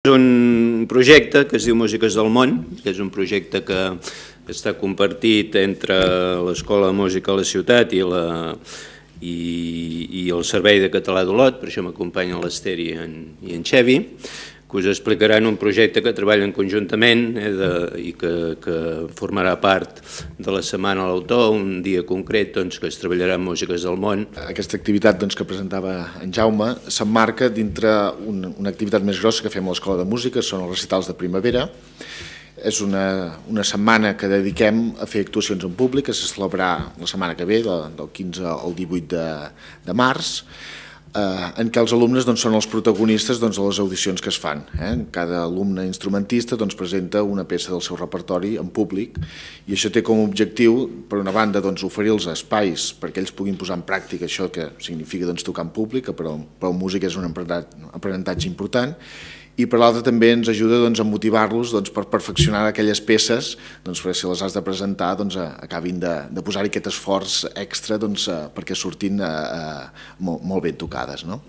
És un projecte que es diu Músiques del Món, que és un projecte que està compartit entre l'Escola de Música a la ciutat i, la, i, i el Servei de Català d'Olot, per això m'acompanyen l'Ester i, en, i en Xevi, que us explicaran un projecte que treballen conjuntament eh, de, i que, que formarà part de la Setmana a l'Autor, un dia concret doncs, que es treballarà en músiques del món. Aquesta activitat doncs, que presentava en Jaume s'emmarca dintre una, una activitat més grossa que fem a l'Escola de Música, són els recitals de primavera, és una, una setmana que dediquem a fer actuacions en públic, que se celebrarà la setmana que ve, del 15 al 18 de, de març, eh, en què els alumnes doncs, són els protagonistes doncs, de les audicions que es fan. Eh? Cada alumne instrumentista doncs, presenta una peça del seu repertori en públic i això té com a objectiu, per una banda, doncs, oferir els espais perquè ells puguin posar en pràctica això que significa doncs, tocar en públic, però, però música és un aprenentatge important, i per l'altra també ens ajuda doncs, a motivar-los doncs, per perfeccionar aquelles peces doncs, perquè si les has de presentar doncs, acabin de, de posar-hi aquest esforç extra doncs, perquè surtin eh, molt, molt ben tocades. No?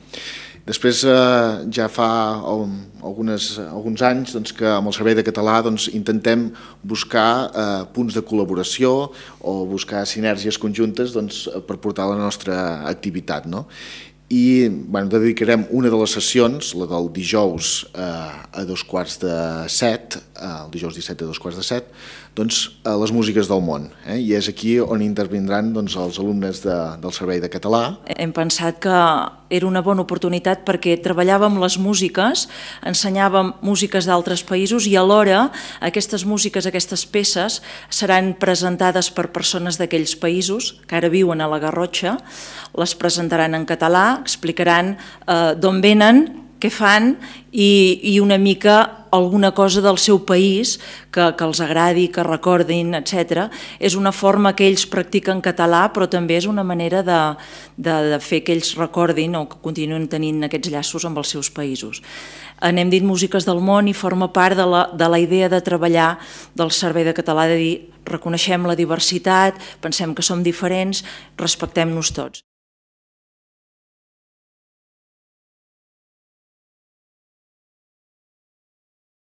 Després, eh, ja fa algunes, alguns anys doncs, que amb el Servei de Català doncs, intentem buscar eh, punts de col·laboració o buscar sinergies conjuntes doncs, per portar la nostra activitat. No? I bueno, dedicarem una de les sessions, la del dijous eh, a dos quarts de set, eh, el dijous 17 a dos quarts de set, doncs, a les músiques del món. Eh? I és aquí on intervindran doncs, els alumnes de, del Servei de Català. Hem pensat que era una bona oportunitat perquè treballàvem les músiques, ensenyàvem músiques d'altres països i alhora aquestes músiques, aquestes peces, seran presentades per persones d'aquells països que ara viuen a la Garrotxa, les presentaran en català, explicaran eh, d'on venen, què fan i, i una mica alguna cosa del seu país que, que els agradi, que recordin, etc. És una forma que ells practiquen català, però també és una manera de, de, de fer que ells recordin o que continuen tenint aquests llaços amb els seus països. N'hem dit músiques del món i forma part de la, de la idea de treballar del Servei de Català, de dir reconeixem la diversitat, pensem que som diferents, respectem-nos tots.